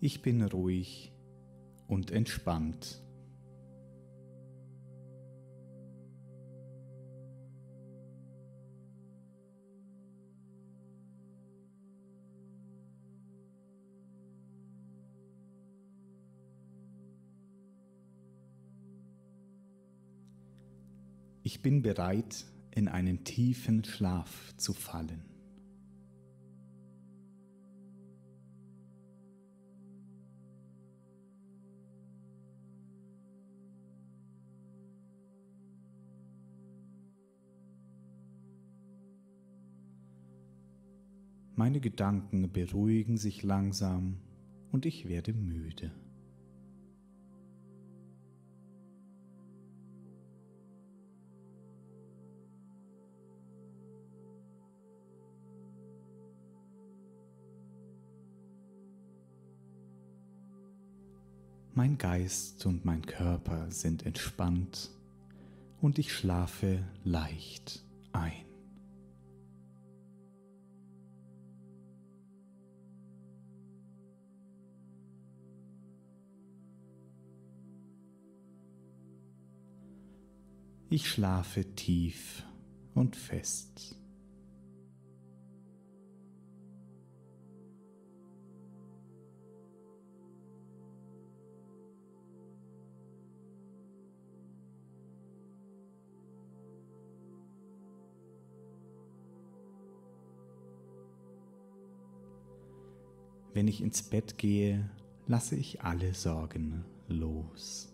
Ich bin ruhig und entspannt. Ich bin bereit, in einen tiefen Schlaf zu fallen. Meine Gedanken beruhigen sich langsam und ich werde müde. Mein Geist und mein Körper sind entspannt und ich schlafe leicht ein. Ich schlafe tief und fest. Wenn ich ins Bett gehe, lasse ich alle Sorgen los.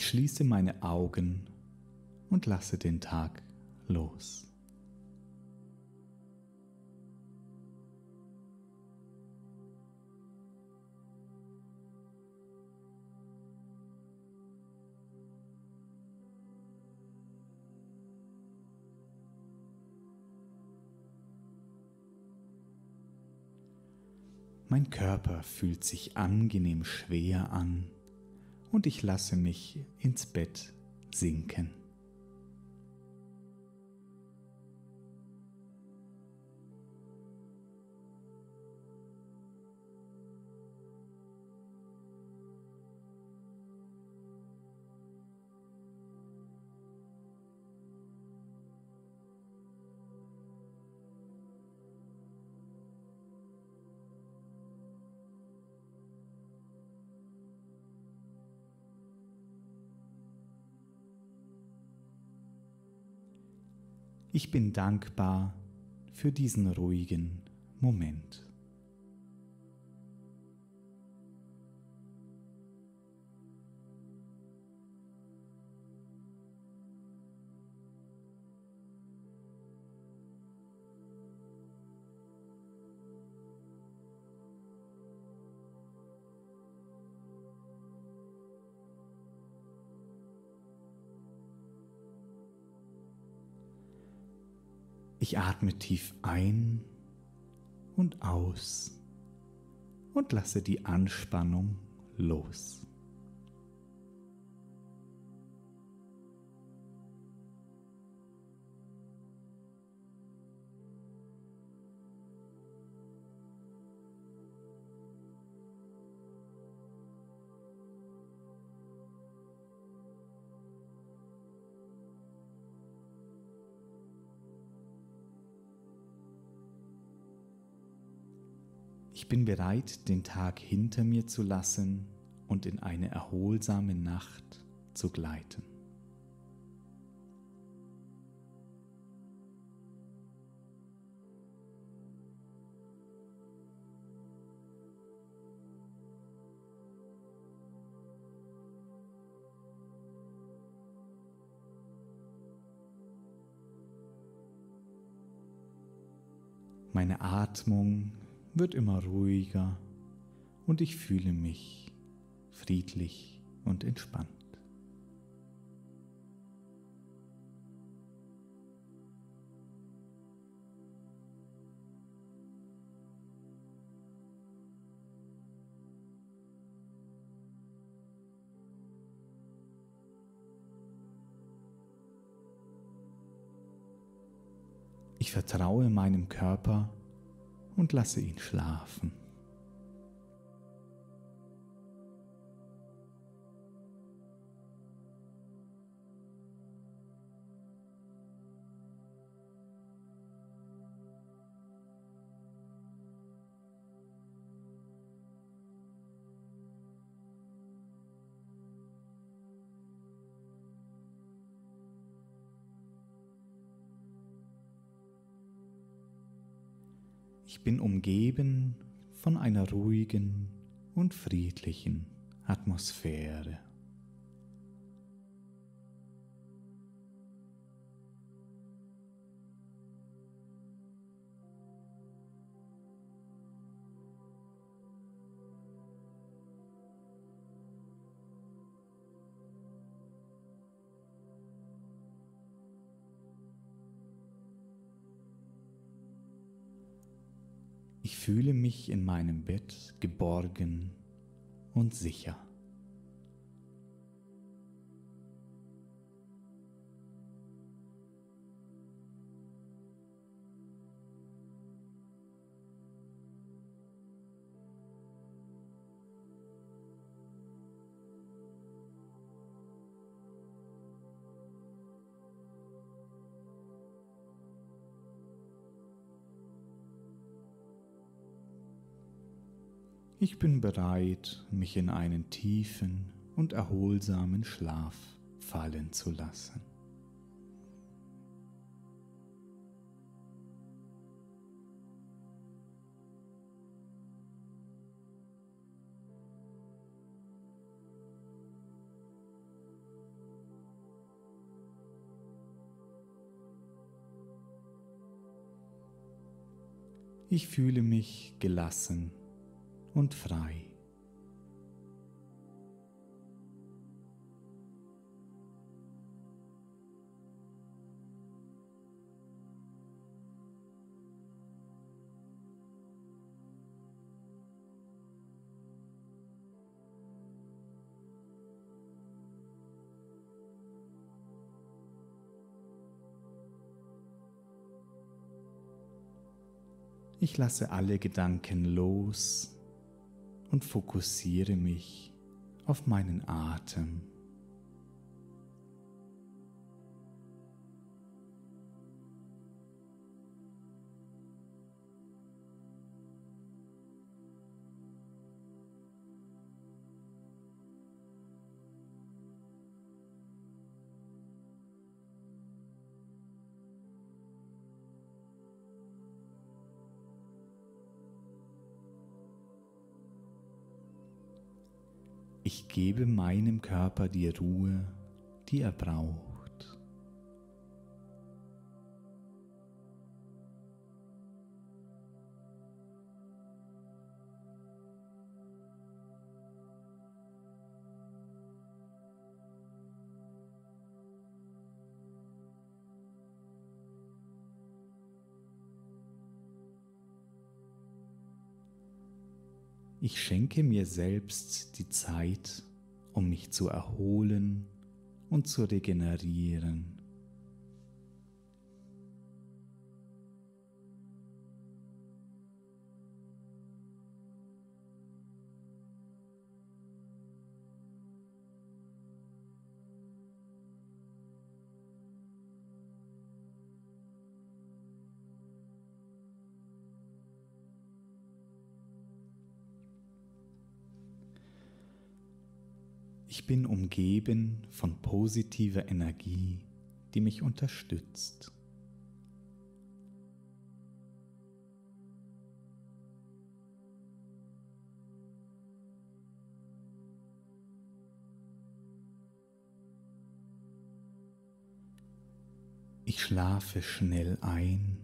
Ich schließe meine Augen und lasse den Tag los. Mein Körper fühlt sich angenehm schwer an und ich lasse mich ins Bett sinken. Ich bin dankbar für diesen ruhigen Moment. Ich atme tief ein und aus und lasse die Anspannung los. Bin bereit, den Tag hinter mir zu lassen und in eine erholsame Nacht zu gleiten. Meine Atmung wird immer ruhiger und ich fühle mich friedlich und entspannt. Ich vertraue meinem Körper und lasse ihn schlafen. Ich bin umgeben von einer ruhigen und friedlichen Atmosphäre. Fühle mich in meinem Bett geborgen und sicher. Ich bin bereit, mich in einen tiefen und erholsamen Schlaf fallen zu lassen. Ich fühle mich gelassen und frei. Ich lasse alle Gedanken los und fokussiere mich auf meinen Atem. Gebe meinem Körper die Ruhe, die er braucht. Ich schenke mir selbst die Zeit, um mich zu erholen und zu regenerieren. Bin umgeben von positiver Energie, die mich unterstützt. Ich schlafe schnell ein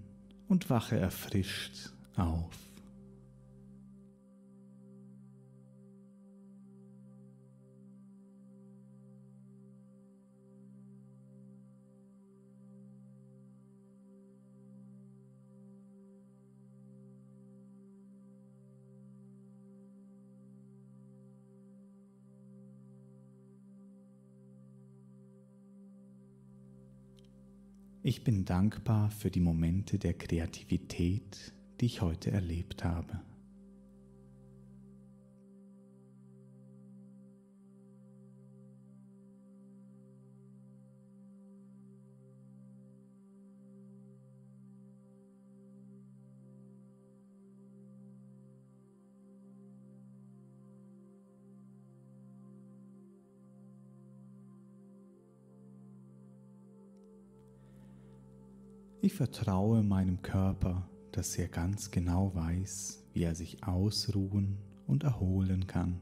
und wache erfrischt auf. Ich bin dankbar für die Momente der Kreativität, die ich heute erlebt habe. Ich vertraue meinem Körper, dass er ganz genau weiß, wie er sich ausruhen und erholen kann.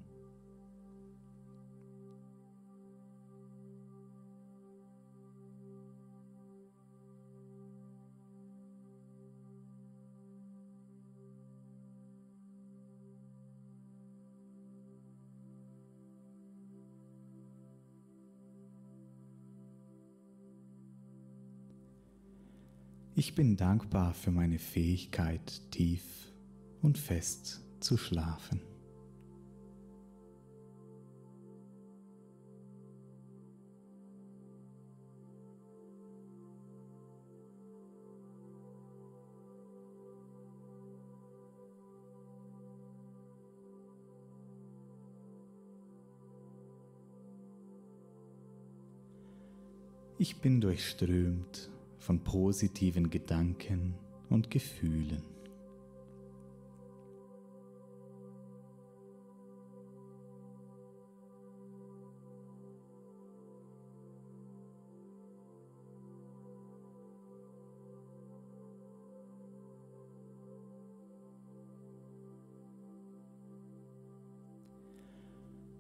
Ich bin dankbar für meine Fähigkeit, tief und fest zu schlafen. Ich bin durchströmt von positiven Gedanken und Gefühlen.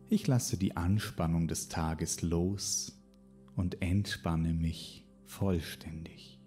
Ich lasse die Anspannung des Tages los und entspanne mich vollständig.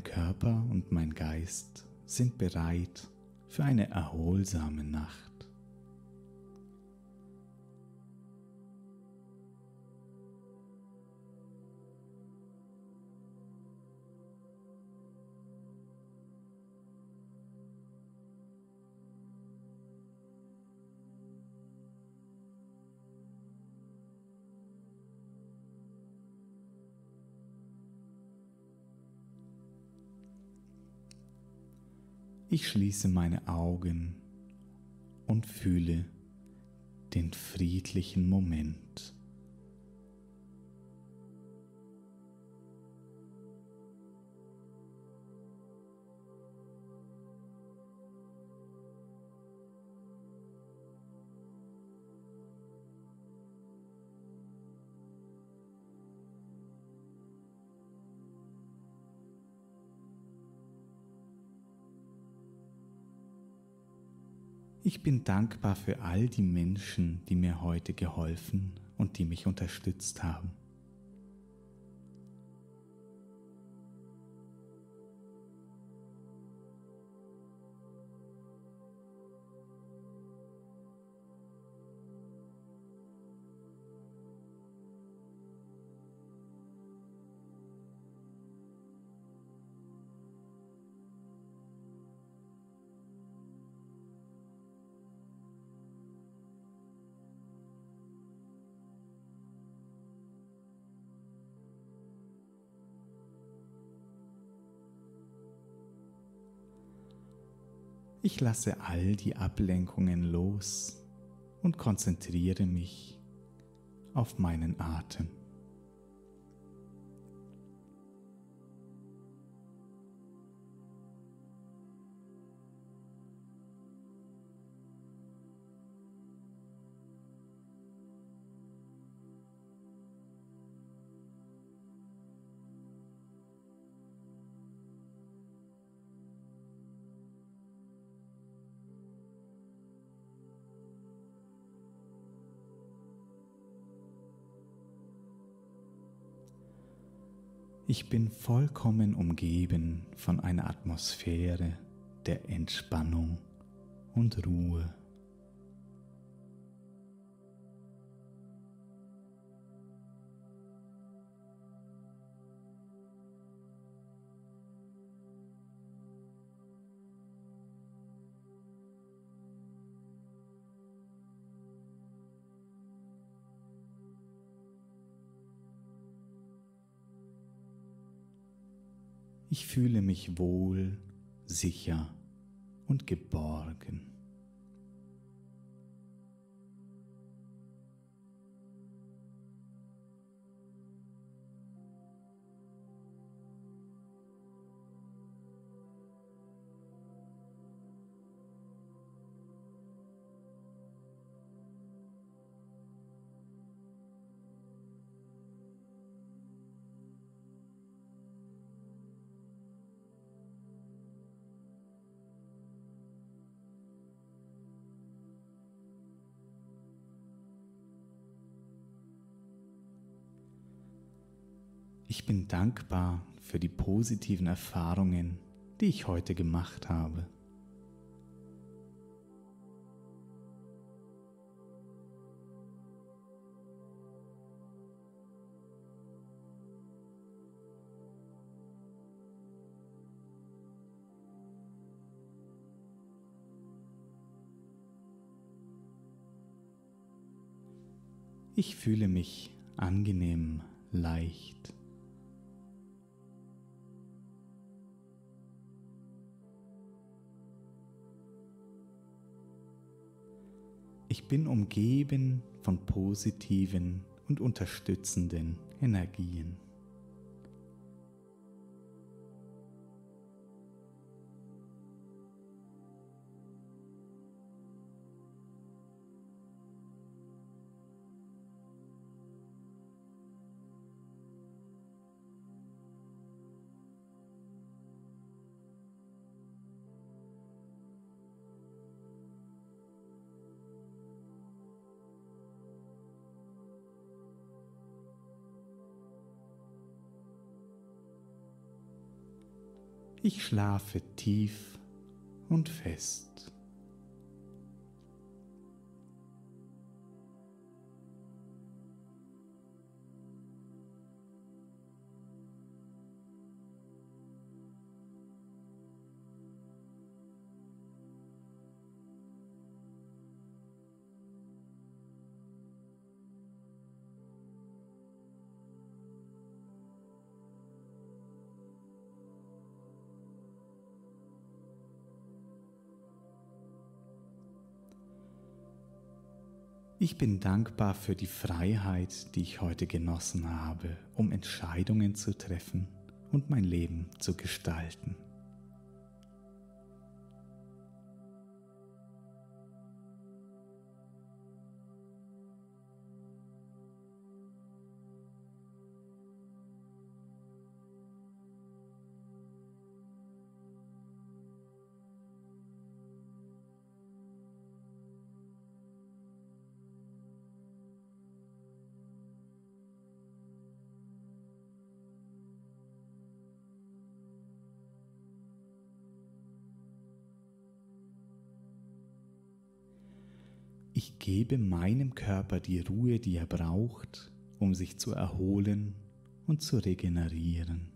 Mein Körper und mein Geist sind bereit für eine erholsame Nacht. Ich schließe meine Augen und fühle den friedlichen Moment. Ich bin dankbar für all die Menschen, die mir heute geholfen und die mich unterstützt haben. Ich lasse all die Ablenkungen los und konzentriere mich auf meinen Atem. Ich bin vollkommen umgeben von einer Atmosphäre der Entspannung und Ruhe. Ich fühle mich wohl, sicher und geborgen. Bin dankbar für die positiven Erfahrungen, die ich heute gemacht habe. Ich fühle mich angenehm leicht. Ich bin umgeben von positiven und unterstützenden Energien. Ich schlafe tief und fest. Ich bin dankbar für die Freiheit, die ich heute genossen habe, um Entscheidungen zu treffen und mein Leben zu gestalten. Gebe meinem Körper die Ruhe, die er braucht, um sich zu erholen und zu regenerieren.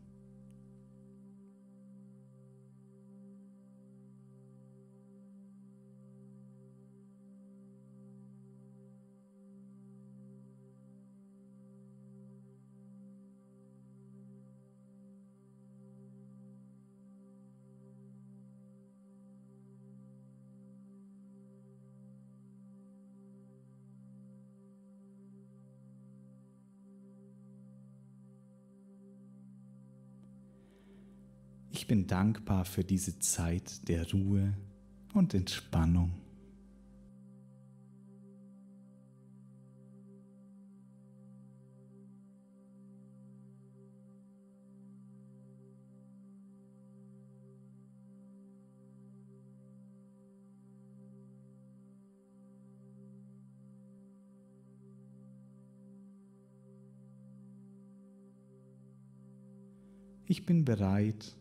Ich bin dankbar für diese Zeit der Ruhe und Entspannung. Ich bin bereit,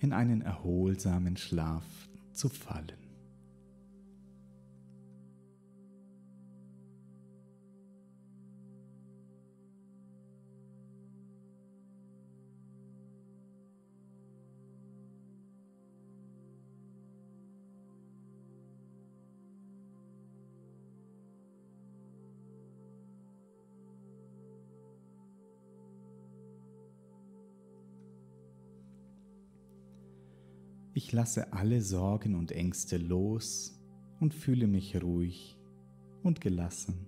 in einen erholsamen Schlaf zu fallen. Ich lasse alle Sorgen und Ängste los und fühle mich ruhig und gelassen.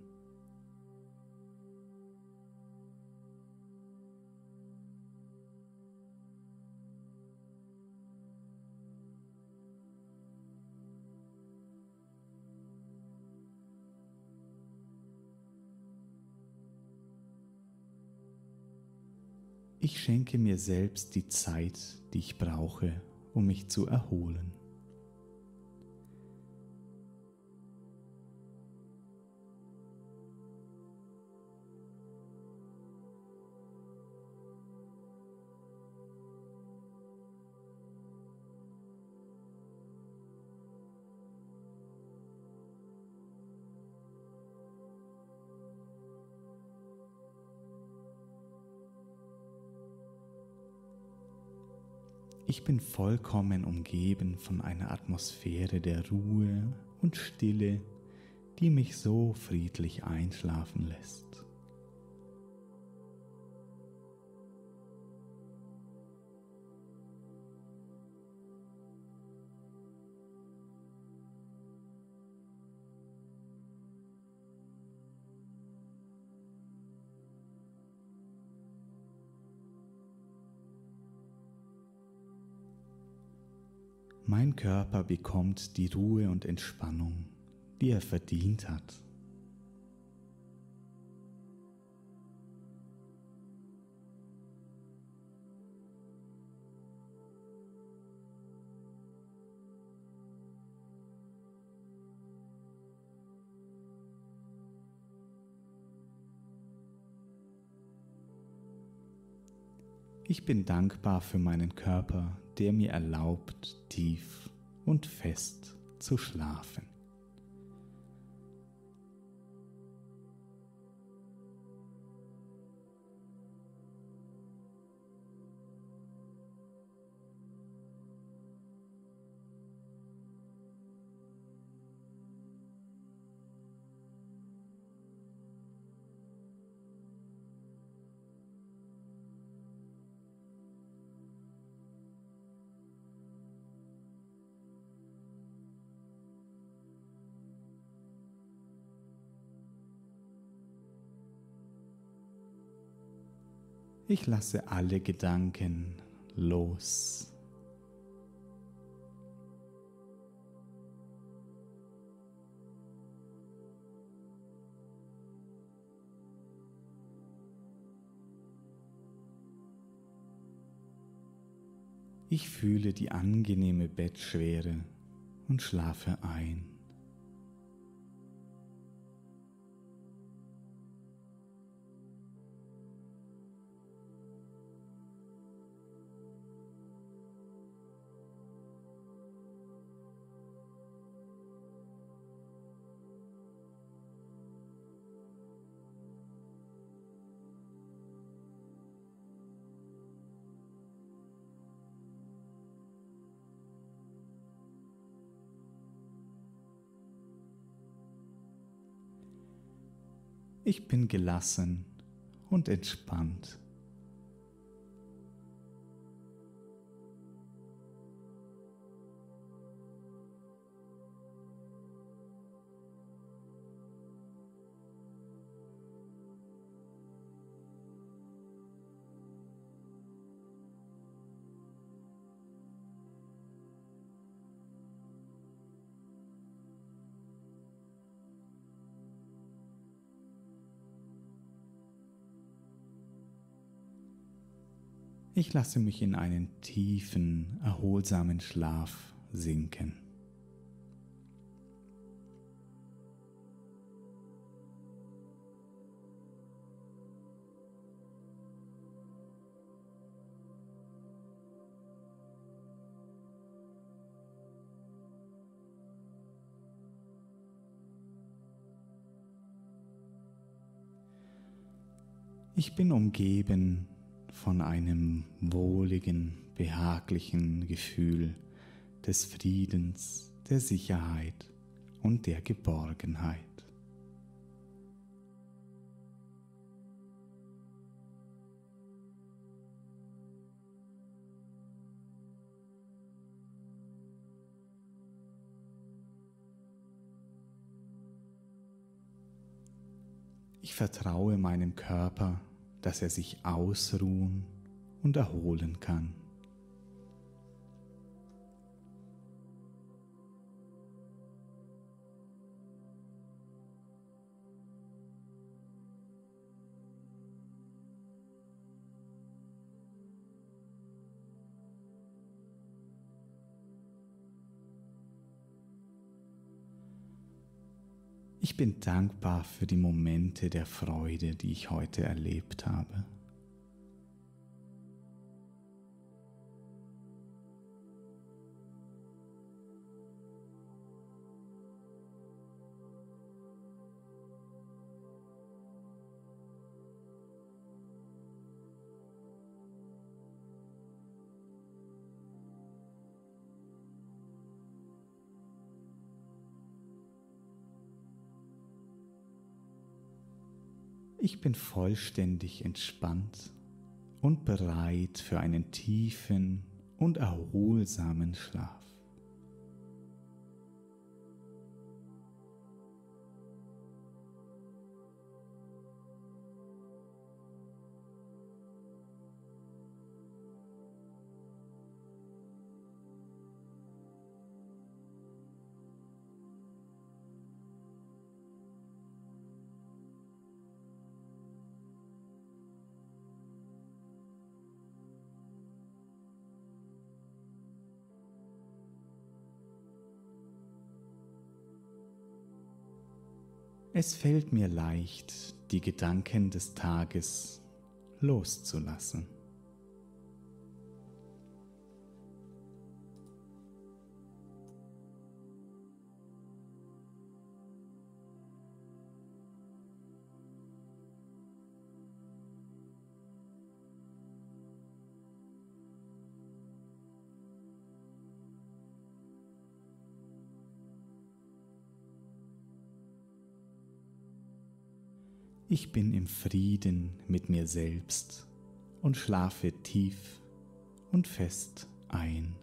Ich schenke mir selbst die Zeit, die ich brauche, um mich zu erholen. Ich bin vollkommen umgeben von einer Atmosphäre der Ruhe und Stille, die mich so friedlich einschlafen lässt. Mein Körper bekommt die Ruhe und Entspannung, die er verdient hat. Ich bin dankbar für meinen Körper, der mir erlaubt, tief und fest zu schlafen. Ich lasse alle Gedanken los. Ich fühle die angenehme Bettschwere und schlafe ein. Ich bin gelassen und entspannt. Ich lasse mich in einen tiefen, erholsamen Schlaf sinken. Ich bin umgeben von einem wohligen, behaglichen Gefühl des Friedens, der Sicherheit und der Geborgenheit. Ich vertraue meinem Körper, dass er sich ausruhen und erholen kann. Ich bin dankbar für die Momente der Freude, die ich heute erlebt habe. Ich bin vollständig entspannt und bereit für einen tiefen und erholsamen Schlaf. Es fällt mir leicht, die Gedanken des Tages loszulassen. Ich bin im Frieden mit mir selbst und schlafe tief und fest ein.